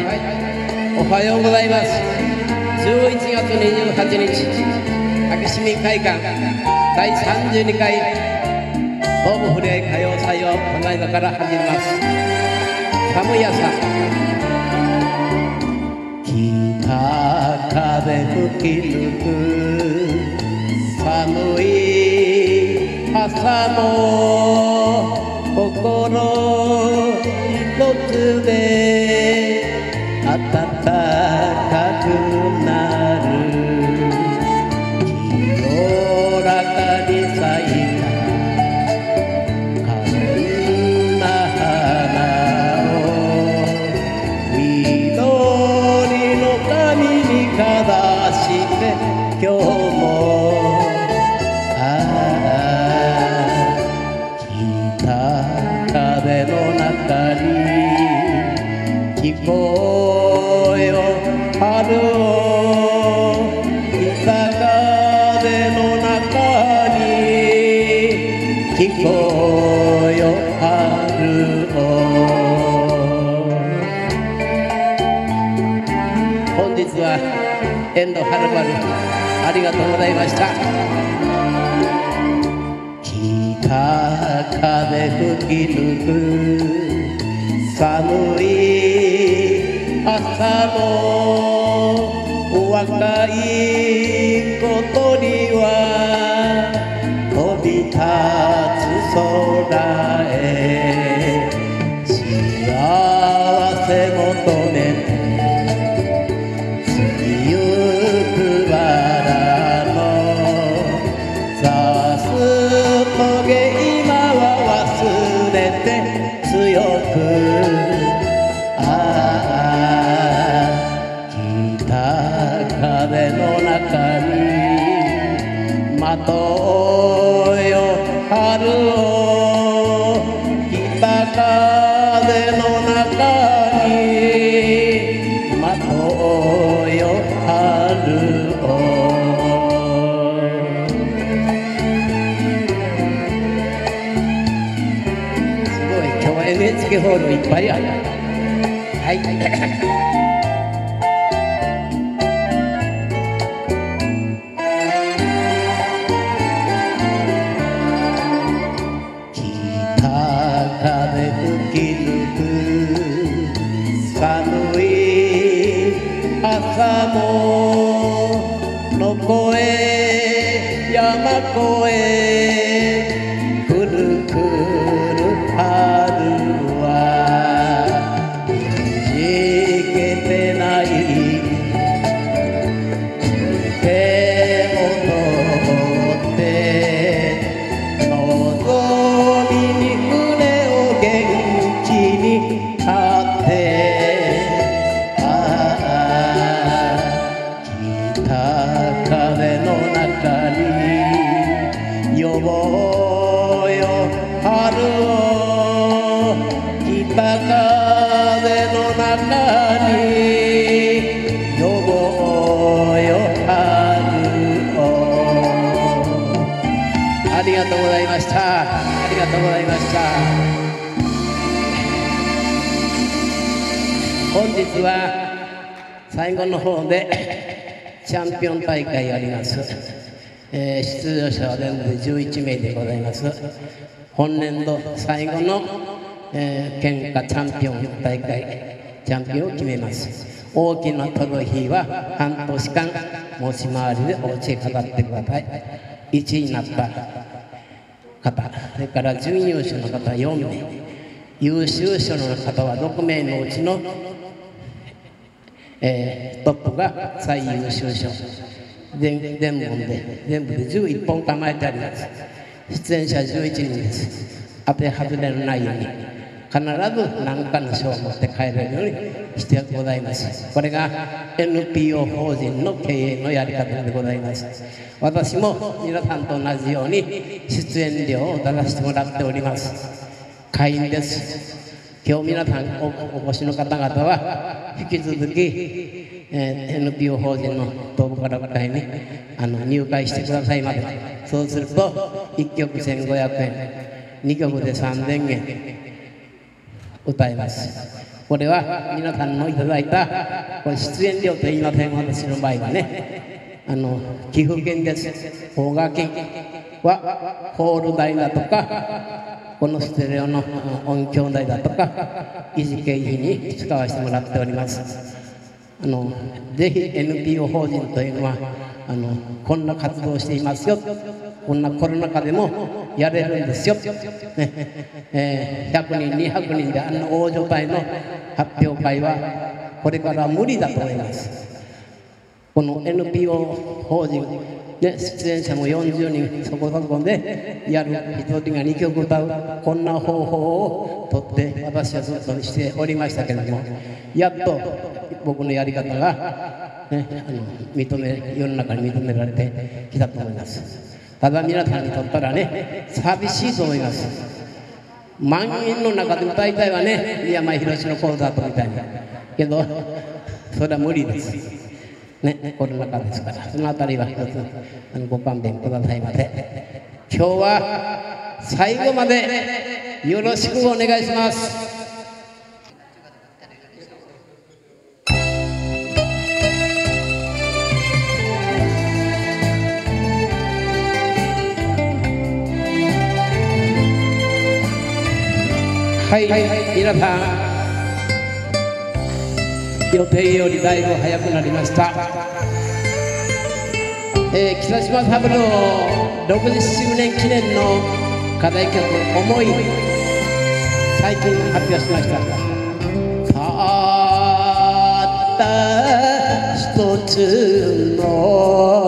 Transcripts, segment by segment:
いおはようございます。11月28日竹市民会館第32回東部ふれあい歌謡祭をこの間から始めます。寒い朝。北風吹き抜く寒い朝も心一つでに聞こえよ春を。北風の中に聞こえよ春を。本日は遠藤はるばるありがとうございました。北風吹き抜く寒い朝も若いことにはて強 NHK ホールいっぱいある。はい。北風吹き抜く寒い。朝もの声山越えりがとうございました。ありがとうございました。本日は最後の方で チャンピオン大会あります、えー出場者は全部11名でございます。本年度最後の、えー県下チャンピオン大会チャンピオンを決めます。大きなトロフィーは半年間持ち回りでお家へ飾ってください。1位になった方それから準優勝の方は4名優秀賞の方は6名のうちの、えートップが最優秀賞全全問で全部で11本構えてあります。出演者11人です。当て外れのないように必ず何かの賞を持って帰れるようにしてございます。これが NPO 法人の経営のやり方でございます。私も皆さんと同じように出演料を出させてもらっております。会員です。今日皆さんおお越しの方々は引き続き、えー NPO 法人の東部から会にあの入会してくださいまでそうすると1曲1500円2曲で3000円歌えます。これは皆さんのいただいたこれ出演料と言いません私の場合はねあの寄付金です。大川金はホール代だとかこのステレオの音響代だとか維持経費に使わせてもらっております。あのぜひ NPO 法人というのはあのこんな活動をしていますよ。こんなコロナ禍でもやれるんですよ、ね。えー、100人200人であんな大所帯の発表会はこれから無理だと思います。この NPO 法人ね、出演者も40人そこそこでやる1人が2曲歌うこんな方法をとって私はずっとしておりましたけれどもやっと僕のやり方が、ね、あの認め世の中に認められてきたと思います。ただ皆さんにとったらね寂しいと思います。万人の中で歌いたいわね宮前宏のコンサートみたいに。けどそれは無理です。ね、コロナ禍ですから、そのあたりは一つあのご勘弁くださいませ。今日は最後までよろしくお願いします。はい、皆さん。予定よりだいぶ早くなりました、えー、北島三郎60周年記念の課題曲「思い」最近発表しました。たった一つの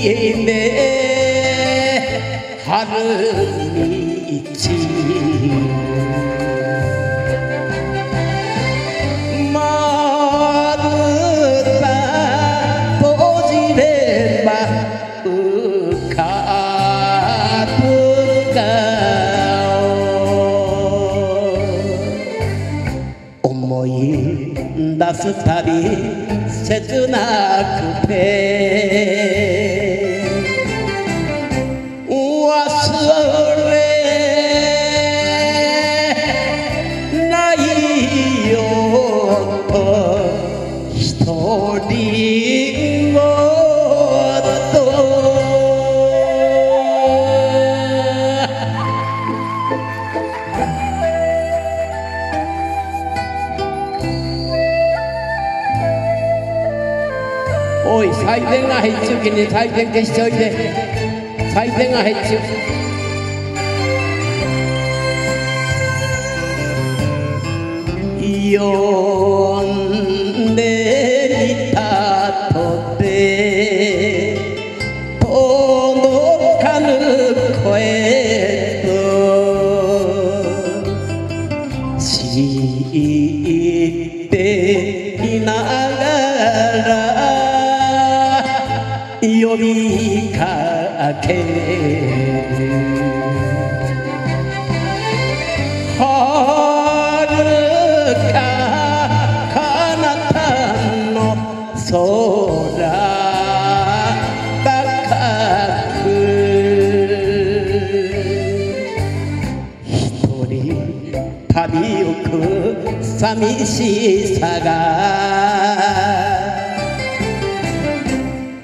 김에 하름이지. 마르다 보지네 마으가 뜨가오. 온몸이 나스타리 세주나 급해. と一人ごと。おい採点が減っちゅうきに採点消しちょいで。採点が減っちゅう。呼んでみたとて届かぬ声と知っていながら呼びかけしさが。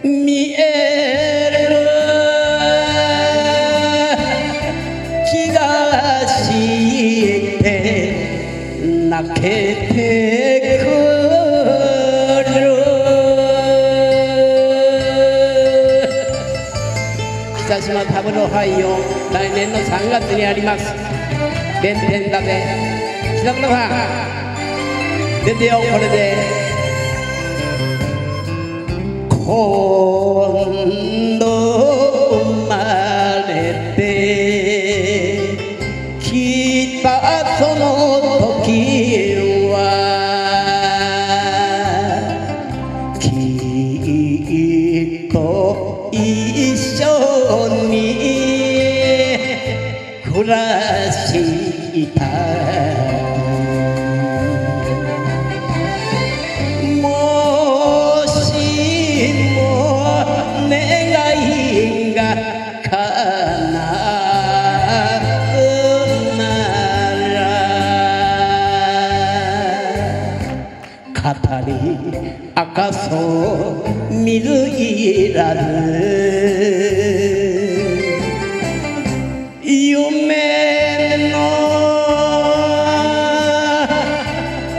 見えるして泣けてくる。北島三郎杯を来年の3月にあります。弁天だぜ。北村さん出てよこれで今度かそう水いらず夢の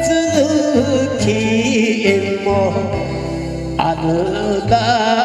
続きもあるだ